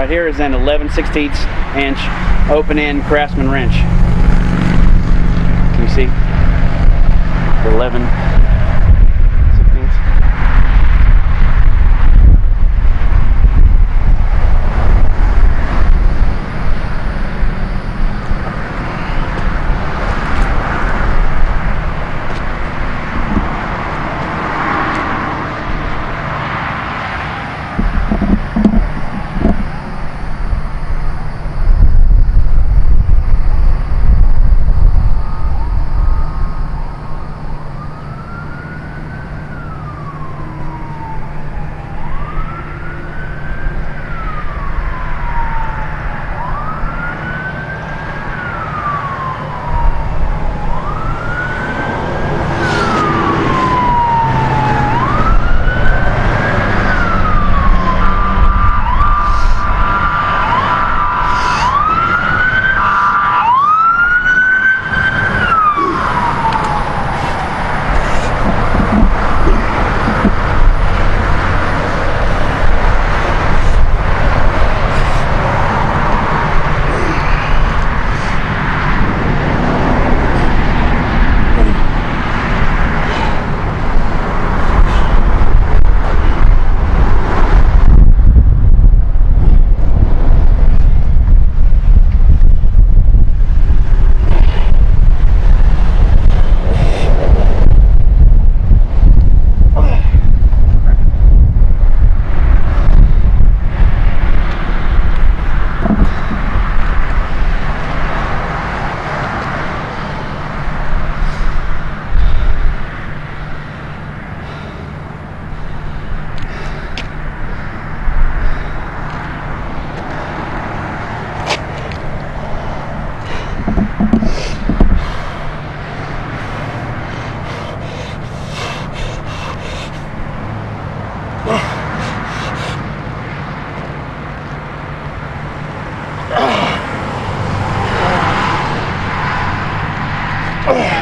Right here is an 11 16 inch open end Craftsman wrench. Can you see? The 11 Come.